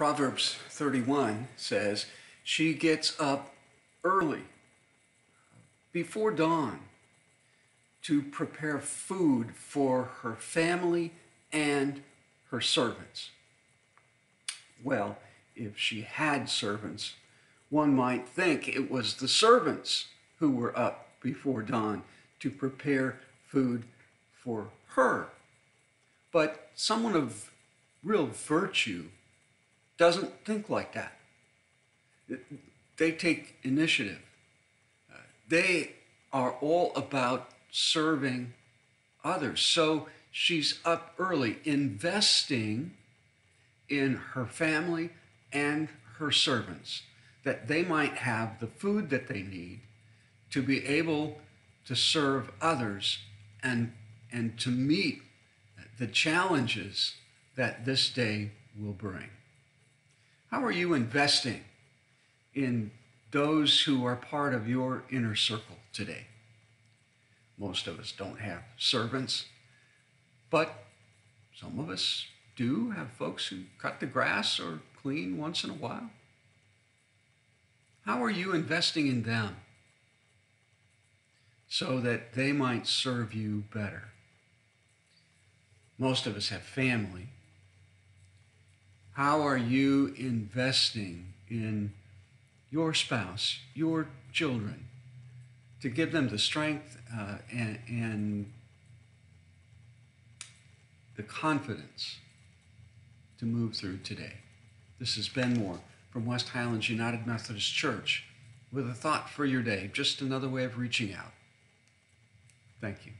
Proverbs 31 says, She gets up early, before dawn, to prepare food for her family and her servants. Well, if she had servants, one might think it was the servants who were up before dawn to prepare food for her. But someone of real virtue doesn't think like that. They take initiative. They are all about serving others. So she's up early, investing in her family and her servants, that they might have the food that they need to be able to serve others and, and to meet the challenges that this day will bring. How are you investing in those who are part of your inner circle today? Most of us don't have servants, but some of us do have folks who cut the grass or clean once in a while. How are you investing in them so that they might serve you better? Most of us have family how are you investing in your spouse, your children, to give them the strength uh, and, and the confidence to move through today? This is Ben Moore from West Highlands United Methodist Church with a thought for your day, just another way of reaching out. Thank you.